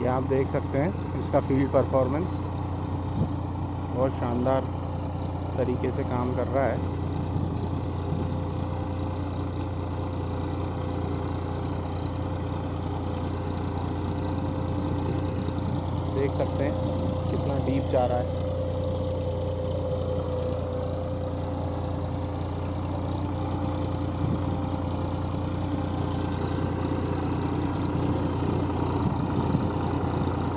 ये आप देख सकते हैं, इसका फ़ील्ड परफॉर्मेंस बहुत शानदार तरीके से काम कर रहा है। देख सकते हैं कितना डीप जा रहा है।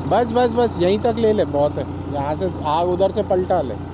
बस बस बस, यहीं तक ले ले, बहुत है। यहाँ से आग उधर से पलटा ले ये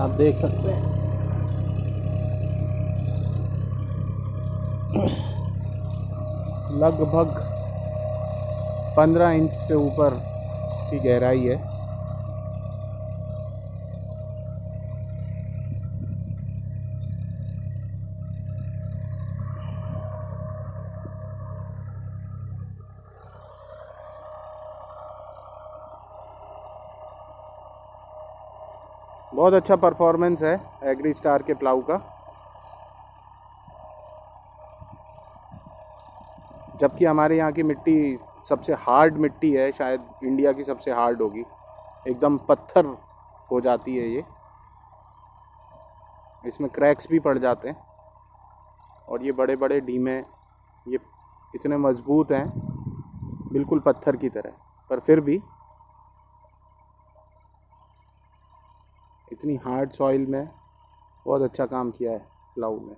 आप देख सकते हैं। लगभग पंद्रह इंच से ऊपर की गहराई है। बहुत अच्छा परफॉर्मेंस है एग्री स्टार के प्लाऊ का। जबकि हमारे यहाँ की मिट्टी सबसे हार्ड मिट्टी है, शायद इंडिया की सबसे हार्ड होगी। एकदम पत्थर हो जाती है ये। इसमें क्रैक्स भी पड़ जाते हैं। और ये बड़े बड़े डीमे ये इतने मज़बूत हैं, बिल्कुल पत्थर की तरह। पर फिर भी इतनी हार्ड सॉइल में बहुत अच्छा काम किया है प्लाऊ में।